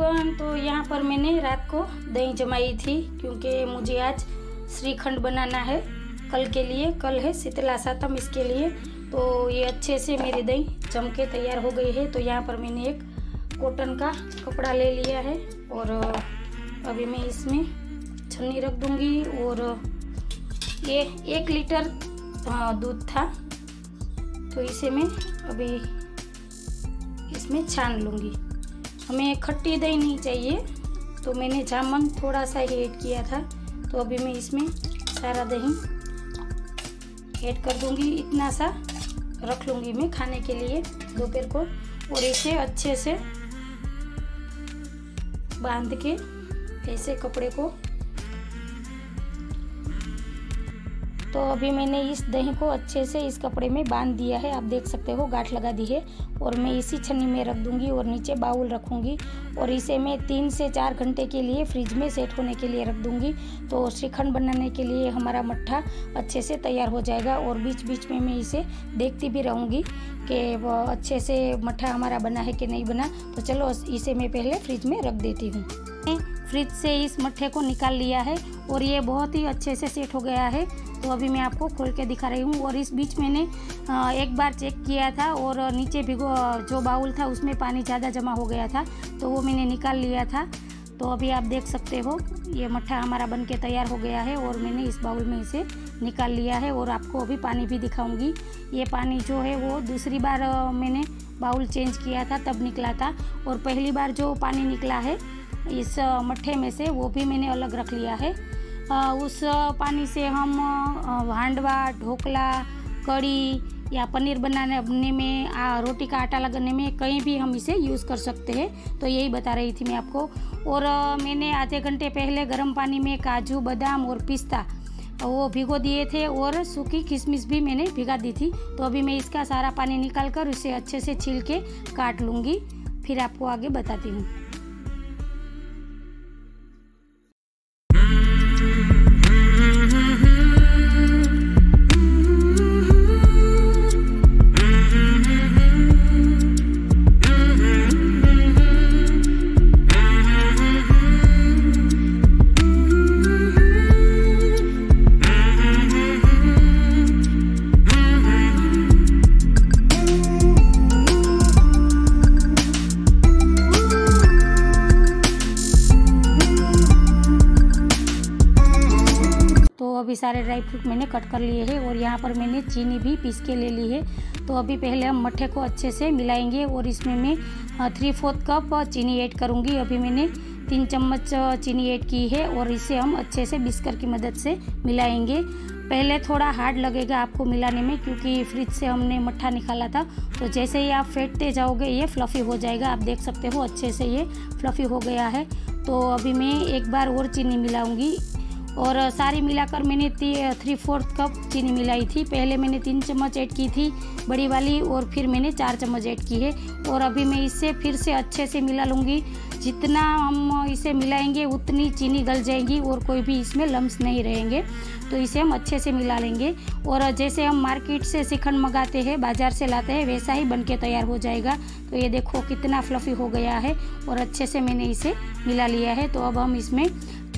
Everyone तो यहाँ पर मैंने रात को दही जमाई थी, क्योंकि मुझे आज श्रीखंड बनाना है। कल के लिए, कल है शीतला सातम इसके लिए तो ये अच्छे से मेरी दही जम के तैयार हो गई है। तो यहाँ पर मैंने एक कॉटन का कपड़ा ले लिया है, और अभी मैं इसमें छन्नी रख दूँगी, और, ये एक लीटर दूध था। तो इसे मैं अभी इसमें छान लूँगी। हमें खट्टी दही नहीं चाहिए। तो मैंने जामन थोड़ा सा ही ऐड किया था। तो अभी मैं इसमें सारा दही ऐड कर दूँगी। इतना सा रख लूँगी मैं खाने के लिए दोपहर को। और इसे अच्छे से बाँध के ऐसे कपड़े को तो अभी मैंने इस दही को अच्छे से इस कपड़े में बाँध दिया है। आप देख सकते हो, गांठ लगा दी है। और मैं इसी छन्नी में रख दूँगी और नीचे बाउल रखूँगी। और इसे मैं तीन से चार घंटे के लिए फ्रिज में सेट होने के लिए रख दूँगी। तो श्रीखंड बनाने के लिए हमारा मट्ठा अच्छे से तैयार हो जाएगा। और बीच बीच में मैं इसे देखती भी रहूँगी कि अच्छे से मट्ठा हमारा बना है कि नहीं बना। तो चलो, इसे मैं पहले फ्रिज में रख देती हूँ। फ्रिज से इस मट्ठे को निकाल लिया है और ये बहुत ही अच्छे से सेट हो गया है। तो अभी मैं आपको खोल के दिखा रही हूँ और इस बीच मैंने एक बार चेक किया था और नीचे भिगो जो बाउल था उसमें पानी ज़्यादा जमा हो गया था तो वो मैंने निकाल लिया था। तो अभी आप देख सकते हो, ये मट्ठा हमारा बन के तैयार हो गया है और मैंने इस बाउल में इसे निकाल लिया है और आपको अभी पानी भी दिखाऊँगी। ये पानी जो है वो दूसरी बार मैंने बाउल चेंज किया था, तब निकला था और पहली बार जो पानी निकला है, इस मट्ठे में से वो भी मैंने अलग रख लिया है। उस पानी से हम हांडवा ढोकला कड़ी या पनीर बनाने में आ, रोटी का आटा लगाने में कहीं भी हम इसे यूज़ कर सकते हैं। तो यही बता रही थी मैं आपको। और मैंने आधे घंटे पहले गर्म पानी में काजू बादाम और पिस्ता वो भिगो दिए थे और सूखी किशमिश भी मैंने भिगा दी थी। तो अभी मैं इसका सारा पानी निकाल कर उसे अच्छे से छील के काट लूँगी। फिर आपको आगे बताती हूँ। अभी सारे ड्राई फ्रूट मैंने कट कर लिए हैं और यहाँ पर मैंने चीनी भी पीस के ले ली है। तो अभी पहले हम मट्ठे को अच्छे से मिलाएँगे और इसमें मैं थ्री फोर्थ कप चीनी ऐड करूँगी। अभी मैंने तीन चम्मच चीनी ऐड की है और इसे हम अच्छे से बिस्कर की मदद से मिलाएँगे। पहले थोड़ा हार्ड लगेगा आपको मिलाने में क्योंकि फ्रिज से हमने मट्ठा निकाला था। तो जैसे ही आप फेंटते जाओगे ये फ्लफ़ी हो जाएगा। आप देख सकते हो अच्छे से ये फ्लफ़ी हो गया है। तो अभी मैं एक बार और चीनी मिलाऊँगी। और सारी मिलाकर मैंने थ्री फोर्थ कप चीनी मिलाई थी। पहले मैंने तीन चम्मच ऐड की थी बड़ी वाली और फिर मैंने चार चम्मच ऐड की है। और अभी मैं इसे फिर से अच्छे से मिला लूँगी। जितना हम इसे मिलाएँगे, उतनी चीनी गल जाएगी और कोई भी इसमें लम्स नहीं रहेंगे। तो इसे हम अच्छे से मिला लेंगे। और जैसे हम मार्केट से शिखंड मंगाते हैं, बाज़ार से लाते हैं, वैसा ही बन के तैयार हो जाएगा। तो ये देखो कितना फ्लफ़ी हो गया है और अच्छे से मैंने इसे मिला लिया है। तो अब हम इसमें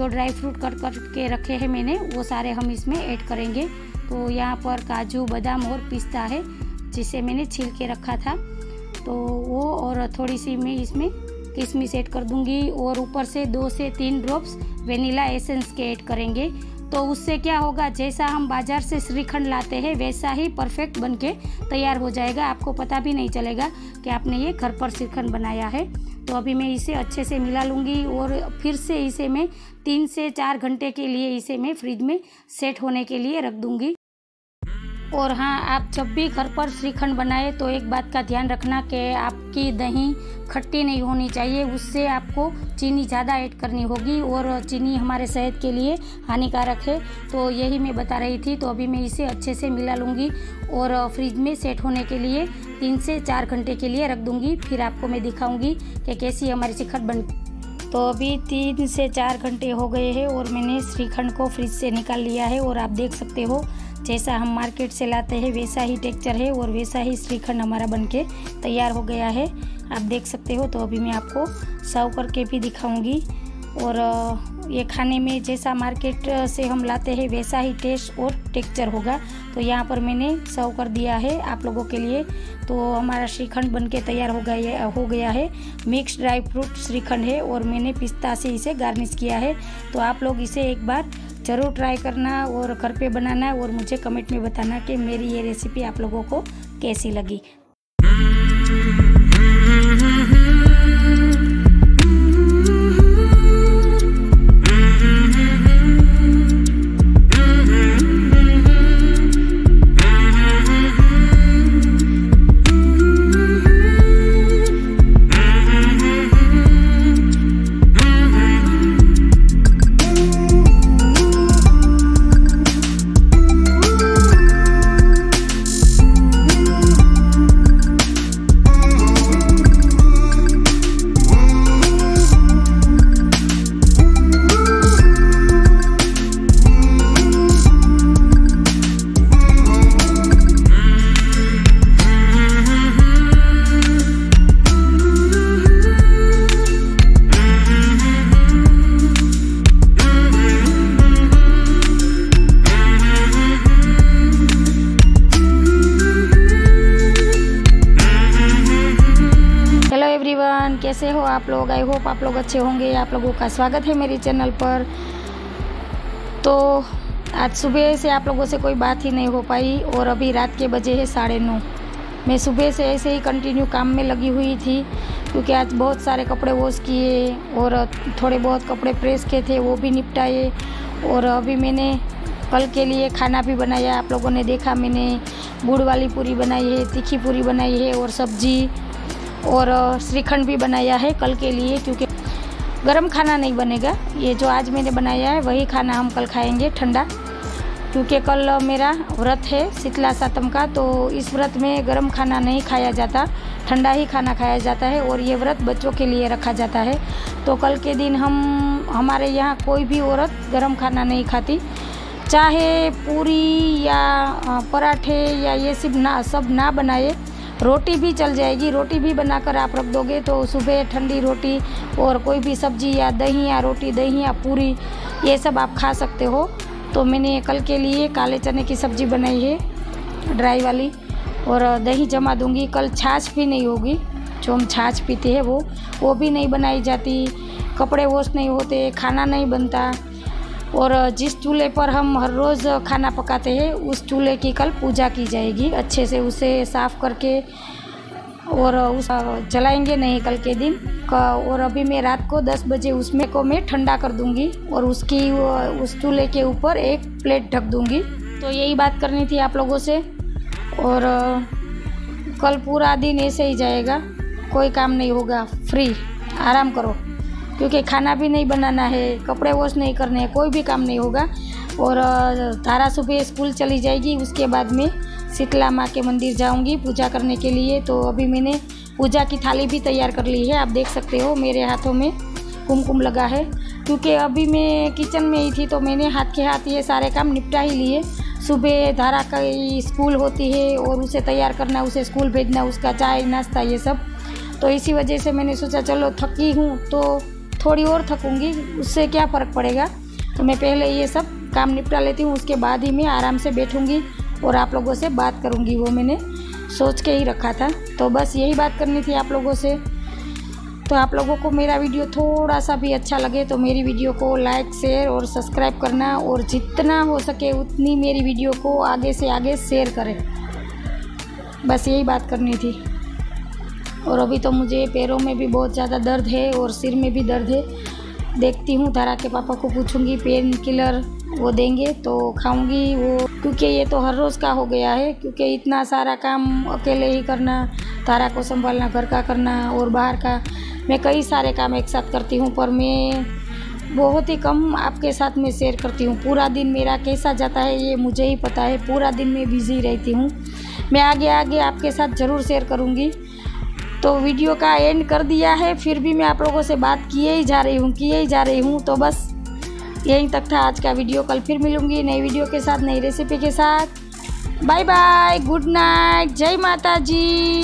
जो ड्राई फ्रूट कट कर के रखे हैं मैंने, वो सारे हम इसमें ऐड करेंगे। तो यहाँ पर काजू, बादाम और पिस्ता है, जिसे मैंने छील के रखा था। तो वो और थोड़ी सी मैं इसमें किशमिश ऐड कर दूँगी और ऊपर से दो से तीन ड्रॉप्स वेनिला एसेंस के ऐड करेंगे। तो उससे क्या होगा, जैसा हम बाज़ार से श्रीखंड लाते हैं, वैसा ही परफेक्ट बन के तैयार हो जाएगा। आपको पता भी नहीं चलेगा कि आपने ये घर पर श्रीखंड बनाया है। तो अभी मैं इसे अच्छे से मिला लूँगी और फिर से इसे मैं तीन से चार घंटे के लिए इसे मैं फ्रिज में सेट होने के लिए रख दूँगी। और हाँ आप जब भी घर पर श्रीखंड बनाए तो एक बात का ध्यान रखना कि आपकी दही खट्टी नहीं होनी चाहिए। उससे आपको चीनी ज़्यादा ऐड करनी होगी और चीनी हमारे सेहत के लिए हानिकारक है। तो यही मैं बता रही थी तो अभी मैं इसे अच्छे से मिला लूँगी और फ्रिज में सेट होने के लिए तीन से चार घंटे के लिए रख दूँगी। फिर आपको मैं दिखाऊँगी कि कैसी हमारी श्रीखंड बन तो अभी तीन से चार घंटे हो गए हैं और मैंने श्रीखंड को फ्रिज से निकाल लिया है और आप देख सकते हो जैसा हम मार्केट से लाते हैं, वैसा ही टेक्चर है और वैसा ही श्रीखंड हमारा बनके तैयार हो गया है। आप देख सकते हो तो अभी मैं आपको सर्व करके भी दिखाऊँगी। और ये खाने में जैसा मार्केट से हम लाते हैं, वैसा ही टेस्ट और टेक्चर होगा। तो यहाँ पर मैंने सर्व कर दिया है आप लोगों के लिए। तो हमारा श्रीखंड बनके तैयार हो गया हो गया है। मिक्स ड्राई फ्रूट श्रीखंड है और मैंने पिस्ता से इसे गार्निश किया है। तो आप लोग इसे एक बार ज़रूर ट्राई करना और घर पे बनाना और मुझे कमेंट में बताना कि मेरी ये रेसिपी आप लोगों को कैसी लगी। आप लोग आई होप आप लोग अच्छे होंगे, आप लोगों का स्वागत है मेरे चैनल पर। तो आज सुबह से आप लोगों से कोई बात ही नहीं हो पाई और अभी रात के बजे है साढ़े नौ। मैं सुबह से ऐसे ही कंटिन्यू काम में लगी हुई थी, क्योंकि आज बहुत सारे कपड़े वॉश किए और थोड़े बहुत कपड़े प्रेस के थे, वो भी निपटाए। और अभी मैंने कल के लिए खाना भी बनाया, आप लोगों ने देखा मैंने। गुड़ वाली पूरी बनाई है, तीखी पूरी बनाई है और सब्ज़ी। और श्रीखंड भी बनाया है कल के लिए क्योंकि गर्म खाना नहीं बनेगा। ये जो आज मैंने बनाया है, वही खाना हम कल खाएँगे ठंडा। क्योंकि कल मेरा व्रत है शीतला सातम का तो इस व्रत में गर्म खाना नहीं खाया जाता, ठंडा ही खाना खाया जाता है और ये व्रत बच्चों के लिए रखा जाता है। तो कल के दिन हम, हमारे यहाँ कोई भी औरत गर्म खाना नहीं खाती। चाहे पूरी या पराठे या ये सब ना सब ना बनाए। रोटी भी चल जाएगी। रोटी भी बनाकर आप रख दोगे तो सुबह ठंडी रोटी और कोई भी सब्ज़ी या दही या रोटी, दही या पूरी, ये सब आप खा सकते हो। तो मैंने कल के लिए काले चने की सब्ज़ी बनाई है, ड्राई वाली। और दही जमा दूँगी। कल छाछ भी नहीं होगी, जो हम छाछ पीते हैं वो वो भी नहीं बनाई जाती। कपड़े वॉश नहीं होते, खाना नहीं बनता। और जिस चूल्हे पर हम हर रोज़ खाना पकाते हैं, उस चूल्हे की कल पूजा की जाएगी। अच्छे से उसे साफ़ करके और उस जलाएँगे नहीं कल के दिन। का, और अभी मैं रात को 10 बजे उसमें को मैं ठंडा कर दूँगी और उसकी उस चूल्हे के ऊपर एक प्लेट ढक दूँगी। तो यही बात करनी थी आप लोगों से। और कल पूरा दिन ऐसे ही जाएगा। कोई काम नहीं होगा। फ्री। आराम करो। क्योंकि खाना भी नहीं बनाना है, कपड़े वॉश नहीं करने हैं, कोई भी काम नहीं होगा। और तारा सुबह स्कूल चली जाएगी, उसके बाद में शीतला माँ के मंदिर जाऊँगी पूजा करने के लिए। तो अभी मैंने पूजा की थाली भी तैयार कर ली है, आप देख सकते हो, मेरे हाथों में कुमकुम लगा है। क्योंकि अभी मैं किचन में ही थी तो मैंने हाथ के हाथ ये सारे काम निपटा ही लिए। सुबह धारा का स्कूल होती है, और उसे तैयार करना, उसे स्कूल भेजना, उसका चाय, नाश्ता, ये सब। तो इसी वजह से मैंने सोचा, चलो थकी हूँ तो थोड़ी और थकूँगी, उससे क्या फ़र्क पड़ेगा? तो मैं पहले ये सब काम निपटा लेती हूँ, उसके बाद ही मैं आराम से बैठूँगी और आप लोगों से बात करूँगी, वो मैंने सोच के ही रखा था। तो बस यही बात करनी थी आप लोगों से। तो आप लोगों को मेरा वीडियो थोड़ा सा भी अच्छा लगे तो मेरी वीडियो को लाइक, शेयर और सब्सक्राइब करना और जितना हो सके उतनी मेरी वीडियो को आगे से आगे शेयर करें। बस यही बात करनी थी। और अभी तो मुझे पैरों में भी बहुत ज़्यादा दर्द है और सिर में भी दर्द है। देखती हूँ, तारा के पापा को पूछूँगी पेन किलर वो देंगे तो खाऊँगी वो। क्योंकि ये तो हर रोज़ का हो गया है, क्योंकि इतना सारा काम अकेले ही करना, तारा को संभालना, घर का करना और बाहर का, मैं कई सारे काम एक साथ करती हूँ, पर मैं बहुत ही कम आपके साथ में शेयर करती हूँ। पूरा दिन मेरा कैसा जाता है, ये मुझे ही पता है। पूरा दिन मैं बिज़ी रहती हूँ। मैं आगे आगे आपके साथ ज़रूर शेयर करूँगी। तो वीडियो का एंड कर दिया है। फिर भी मैं आप लोगों से बात किए ही जा रही हूँ, किए ही जा रही हूँ तो बस यहीं तक था आज का वीडियो। कल फिर मिलूँगी नई वीडियो के साथ, नई रेसिपी के साथ। बाय बाय गुड नाइट जय माता जी